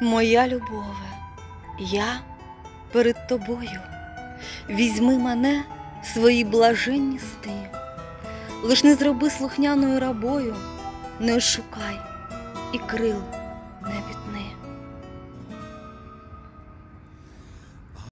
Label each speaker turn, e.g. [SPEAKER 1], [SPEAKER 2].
[SPEAKER 1] Моя любове, я перед тобою, візьми мене свої блаженні сни, лиш не зроби слухняною рабою, не шукай і крил.